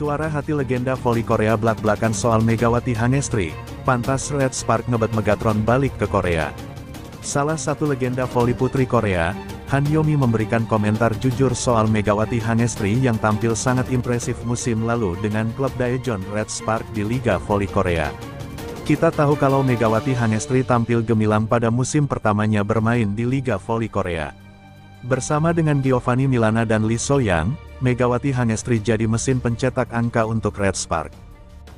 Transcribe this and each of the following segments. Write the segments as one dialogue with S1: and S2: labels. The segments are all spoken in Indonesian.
S1: Suara hati legenda voli Korea belak-belakan soal Megawati Hangestri, pantas Red Spark ngebet Megatron balik ke Korea. Salah satu legenda voli putri Korea, Han Yomi memberikan komentar jujur soal Megawati Hangestri yang tampil sangat impresif musim lalu dengan klub Daejeon Red Spark di Liga Voli Korea. Kita tahu kalau Megawati Hangestri tampil gemilang pada musim pertamanya bermain di Liga Voli Korea. Bersama dengan Giovanni Milana dan Lee Soyang, Megawati Hangestri jadi mesin pencetak angka untuk Red Spark.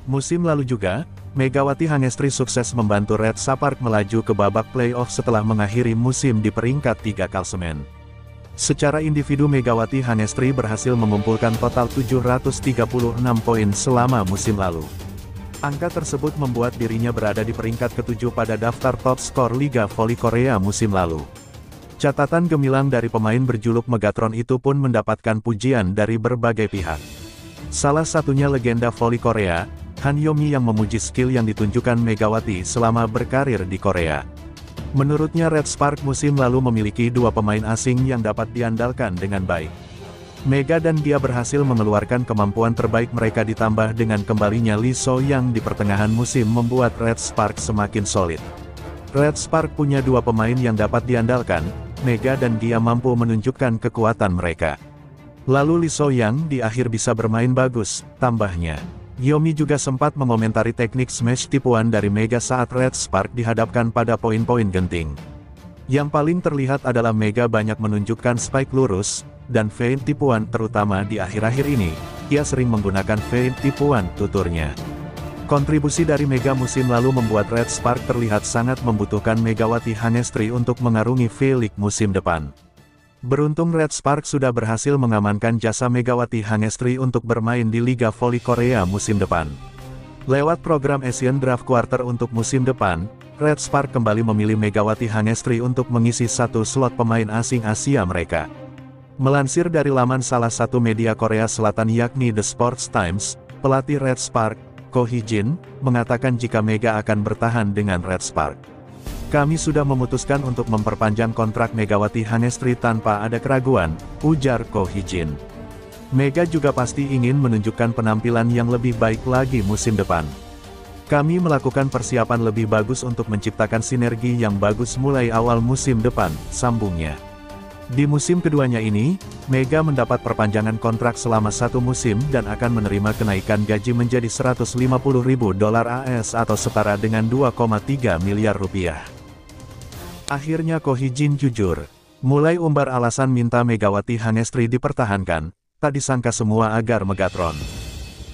S1: Musim lalu juga, Megawati Hangestri sukses membantu Red Spark melaju ke babak playoff setelah mengakhiri musim di peringkat 3 kalsemen. Secara individu Megawati Hangestri berhasil mengumpulkan total 736 poin selama musim lalu. Angka tersebut membuat dirinya berada di peringkat ketujuh pada daftar top skor Liga Voli Korea musim lalu. Catatan gemilang dari pemain berjuluk Megatron itu pun mendapatkan pujian dari berbagai pihak. Salah satunya legenda voli Korea, Han Yomi yang memuji skill yang ditunjukkan Megawati selama berkarir di Korea. Menurutnya Red Spark musim lalu memiliki dua pemain asing yang dapat diandalkan dengan baik. Mega dan dia berhasil mengeluarkan kemampuan terbaik mereka ditambah dengan kembalinya Lee So yang di pertengahan musim membuat Red Spark semakin solid. Red Spark punya dua pemain yang dapat diandalkan, Mega dan Gia mampu menunjukkan kekuatan mereka. Lalu Lee So Yang di akhir bisa bermain bagus, tambahnya. Yomi juga sempat mengomentari teknik smash tipuan dari Mega saat Red Spark dihadapkan pada poin-poin genting. Yang paling terlihat adalah Mega banyak menunjukkan spike lurus, dan feint tipuan terutama di akhir-akhir ini, ia sering menggunakan feint tipuan tuturnya. Kontribusi dari Mega musim lalu membuat Red Spark terlihat sangat membutuhkan Megawati Hanestri untuk mengarungi V-League musim depan. Beruntung Red Spark sudah berhasil mengamankan jasa Megawati Hanestri untuk bermain di Liga Voli Korea musim depan. Lewat program Asian Draft Quarter untuk musim depan, Red Spark kembali memilih Megawati Hanestri untuk mengisi satu slot pemain asing Asia mereka. Melansir dari laman salah satu media Korea Selatan yakni The Sports Times, pelatih Red Spark, Ko Hee-jin, mengatakan jika Mega akan bertahan dengan Red Spark. Kami sudah memutuskan untuk memperpanjang kontrak Megawati Hanestri tanpa ada keraguan, ujar Ko Hee-jin. Mega juga pasti ingin menunjukkan penampilan yang lebih baik lagi musim depan. Kami melakukan persiapan lebih bagus untuk menciptakan sinergi yang bagus mulai awal musim depan, sambungnya. Di musim keduanya ini, Mega mendapat perpanjangan kontrak selama satu musim dan akan menerima kenaikan gaji menjadi 150 ribu dolar AS atau setara dengan 2,3 miliar rupiah. Akhirnya Ko Hee-jin jujur, mulai umbar alasan minta Megawati Hanestri dipertahankan, tak disangka semua agar Megatron.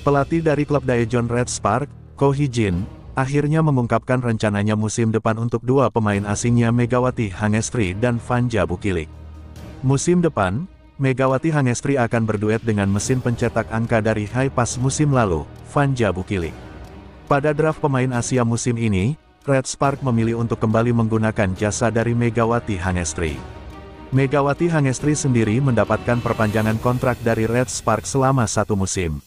S1: Pelatih dari klub Daejeon Red Spark, Ko Hee-jin, akhirnya mengungkapkan rencananya musim depan untuk dua pemain asingnya Megawati Hanestri dan Vanja Bukilik. Musim depan, Megawati Hangestri akan berduet dengan mesin pencetak angka dari High Pass musim lalu, Vanja Bukilik. Pada draft pemain Asia musim ini, Red Spark memilih untuk kembali menggunakan jasa dari Megawati Hangestri. Megawati Hangestri sendiri mendapatkan perpanjangan kontrak dari Red Spark selama satu musim.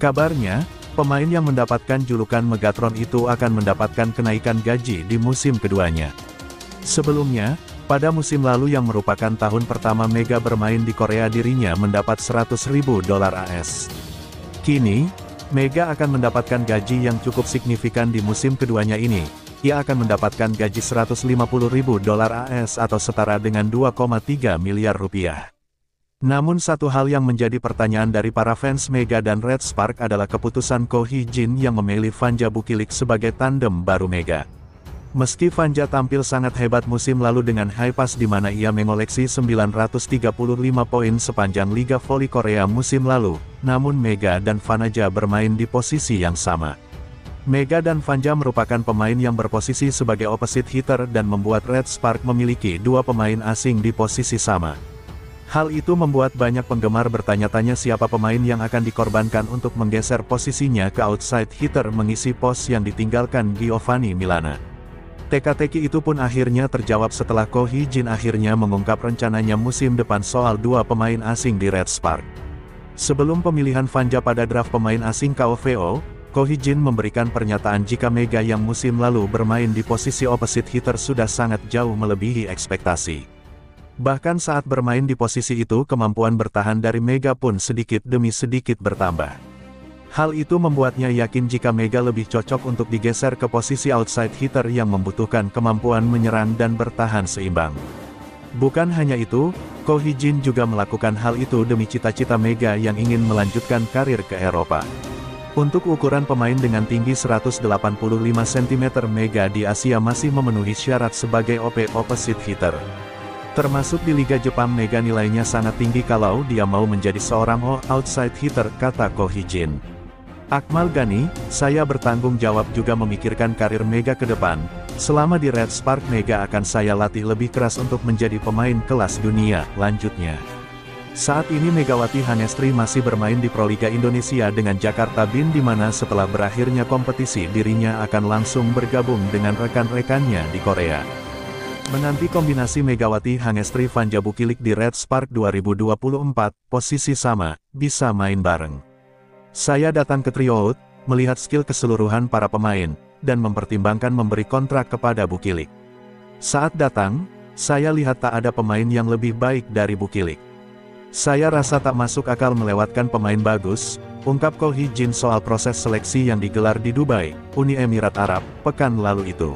S1: Kabarnya, pemain yang mendapatkan julukan Megatron itu akan mendapatkan kenaikan gaji di musim keduanya. Sebelumnya, pada musim lalu yang merupakan tahun pertama Mega bermain di Korea dirinya mendapat 100 ribu dolar AS. Kini, Mega akan mendapatkan gaji yang cukup signifikan di musim keduanya ini. Ia akan mendapatkan gaji 150 ribu dolar AS atau setara dengan 2,3 miliar rupiah. Namun satu hal yang menjadi pertanyaan dari para fans Mega dan Red Spark adalah keputusan Ko Hee Jin yang memilih Vanja Bukilik sebagai tandem baru Mega. Meski Vanja tampil sangat hebat musim lalu dengan high pass di mana ia mengoleksi 935 poin sepanjang Liga Voli Korea musim lalu, namun Mega dan Vanaja bermain di posisi yang sama. Mega dan Vanja merupakan pemain yang berposisi sebagai opposite hitter dan membuat Red Spark memiliki dua pemain asing di posisi sama. Hal itu membuat banyak penggemar bertanya-tanya siapa pemain yang akan dikorbankan untuk menggeser posisinya ke outside hitter mengisi pos yang ditinggalkan Giovanni Milana. Teka-teki itu pun akhirnya terjawab setelah Ko Hee Jin akhirnya mengungkap rencananya musim depan soal dua pemain asing di Red Spark. Sebelum pemilihan Vanja pada draft pemain asing KOVO, Ko Hee Jin memberikan pernyataan jika Mega yang musim lalu bermain di posisi opposite hitter sudah sangat jauh melebihi ekspektasi. Bahkan saat bermain di posisi itu kemampuan bertahan dari Mega pun sedikit demi sedikit bertambah. Hal itu membuatnya yakin jika Mega lebih cocok untuk digeser ke posisi outside hitter yang membutuhkan kemampuan menyerang dan bertahan seimbang. Bukan hanya itu, Ko Hee-jin juga melakukan hal itu demi cita-cita Mega yang ingin melanjutkan karir ke Eropa. Untuk ukuran pemain dengan tinggi 185 cm Mega di Asia masih memenuhi syarat sebagai OP opposite hitter. Termasuk di Liga Jepang Mega nilainya sangat tinggi kalau dia mau menjadi seorang O outside hitter, kata Ko Hee-jin. Akmal Gani, saya bertanggung jawab juga memikirkan karir Mega ke depan. Selama di Red Spark Mega akan saya latih lebih keras untuk menjadi pemain kelas dunia, lanjutnya. Saat ini Megawati Hangestri masih bermain di Proliga Indonesia dengan Jakarta Bin di mana setelah berakhirnya kompetisi dirinya akan langsung bergabung dengan rekan-rekannya di Korea. Menanti kombinasi Megawati Hangestri Vanja Bukilik di Red Spark 2024, posisi sama, bisa main bareng. Saya datang ke Triout, melihat skill keseluruhan para pemain, dan mempertimbangkan memberi kontrak kepada Bukilik. Saat datang, saya lihat tak ada pemain yang lebih baik dari Bukilik. Saya rasa tak masuk akal melewatkan pemain bagus, ungkap Ko Jin soal proses seleksi yang digelar di Dubai, Uni Emirat Arab, pekan lalu itu.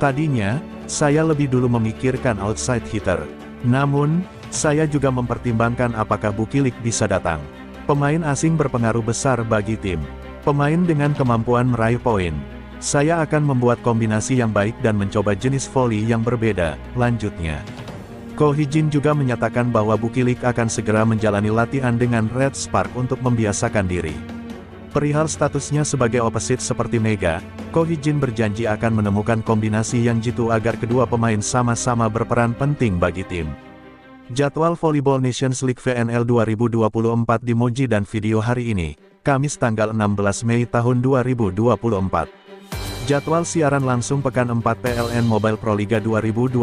S1: Tadinya, saya lebih dulu memikirkan outside hitter. Namun, saya juga mempertimbangkan apakah Bukilik bisa datang. Pemain asing berpengaruh besar bagi tim. Pemain dengan kemampuan meraih poin. Saya akan membuat kombinasi yang baik dan mencoba jenis volley yang berbeda, lanjutnya. Ko Hijin juga menyatakan bahwa Bukilik akan segera menjalani latihan dengan Red Spark untuk membiasakan diri. Perihal statusnya sebagai opposite seperti Mega, Ko Hijin berjanji akan menemukan kombinasi yang jitu agar kedua pemain sama-sama berperan penting bagi tim. Jadwal Volleyball Nations League VNL 2024 di Moji dan video hari ini, Kamis tanggal 16 Mei tahun 2024. Jadwal siaran langsung pekan 4 PLN Mobile Pro Liga 2024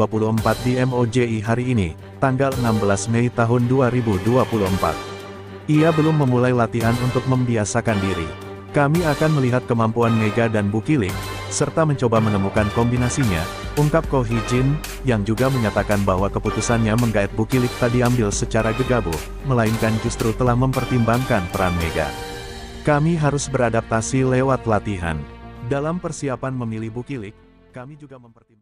S1: di MOJI hari ini, tanggal 16 Mei tahun 2024. Ia belum memulai latihan untuk membiasakan diri. Kami akan melihat kemampuan Mega dan Bukilik, serta mencoba menemukan kombinasinya, ungkap Ko Hee Jin, yang juga menyatakan bahwa keputusannya menggait Bukilik tak diambil secara gegabah, melainkan justru telah mempertimbangkan peran Mega. Kami harus beradaptasi lewat latihan. Dalam persiapan memilih Bukilik, kami juga mempertimbangkan